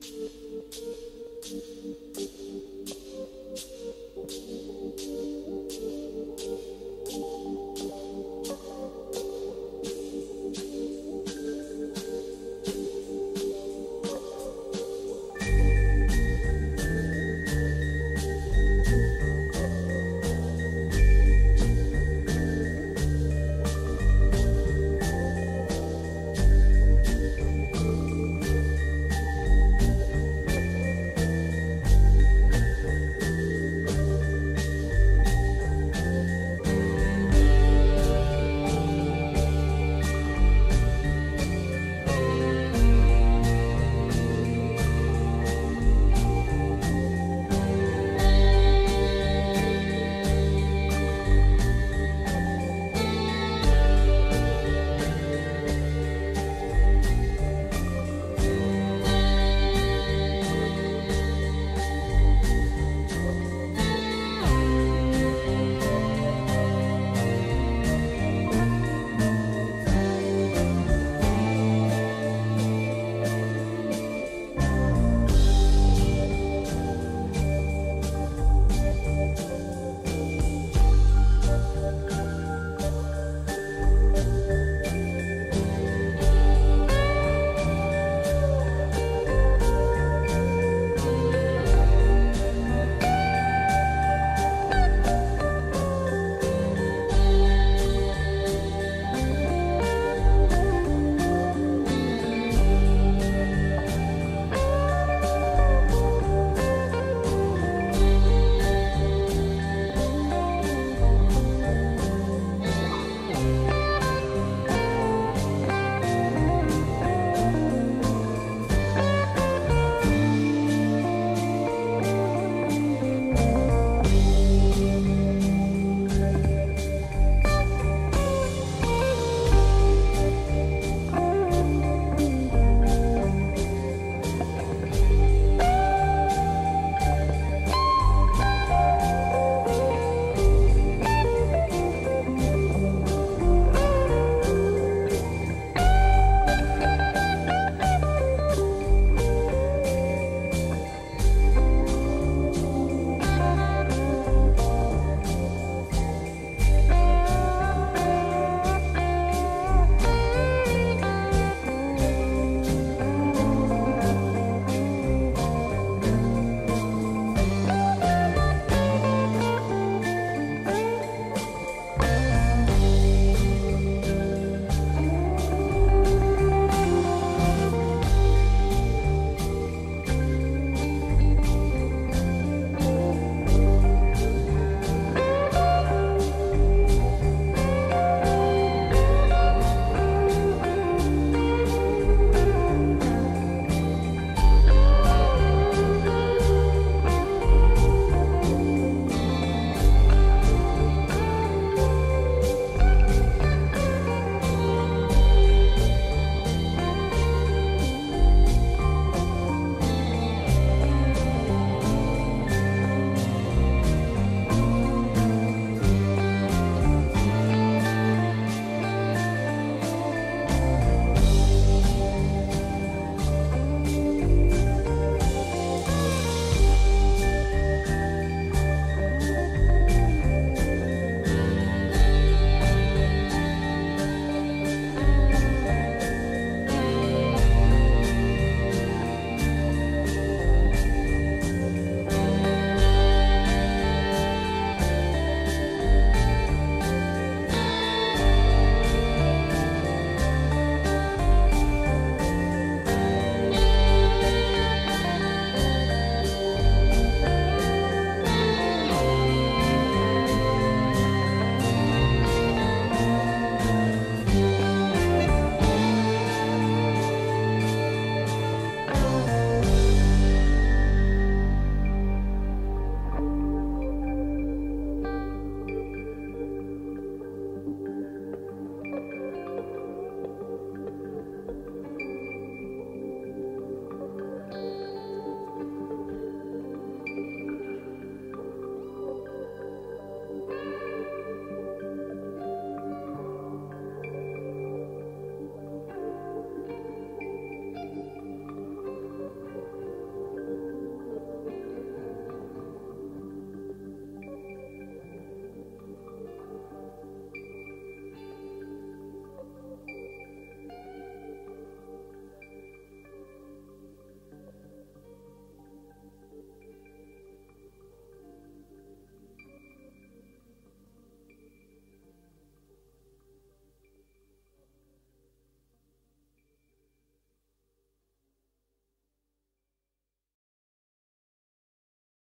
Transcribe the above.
you